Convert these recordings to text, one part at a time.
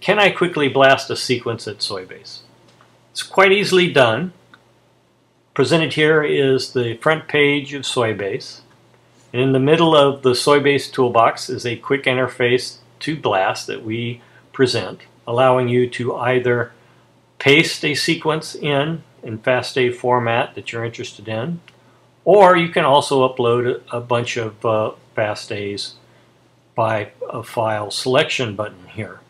can I quickly blast a sequence at Soybase? It's quite easily done. Presented here is the front page of Soybase. And in the middle of the Soybase toolbox is a quick interface to BLAST that we present, allowing you to either paste a sequence in in FASTA format that you're interested in, or you can also upload a, bunch of uh, FASTAs by a file selection button here.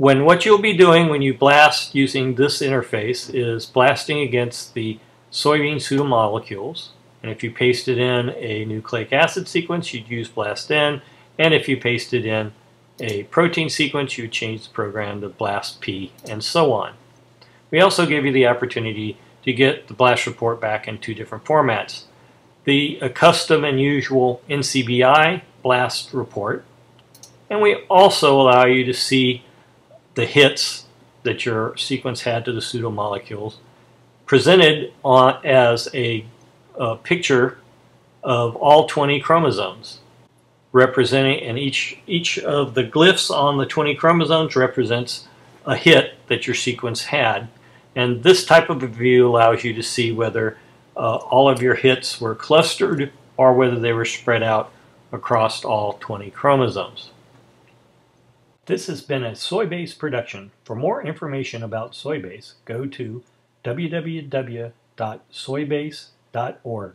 When what you'll be doing when you blast using this interface is blasting against the soybean pseudomolecules. And if you pasted in a nucleic acid sequence, you'd use blast BLASTN. And if you pasted in a protein sequence, you would change the program to BLASTP, and so on. We also give you the opportunity to get the BLAST report back in two different formats. The custom and usual NCBI BLAST report, and we also allow you to see the hits that your sequence had to the pseudomolecules presented on, as a, a picture of all 20 chromosomes representing and each each of the glyphs on the 20 chromosomes represents a hit that your sequence had and this type of view allows you to see whether uh, all of your hits were clustered or whether they were spread out across all 20 chromosomes. This has been a Soybase production. For more information about Soybase, go to www.soybase.org.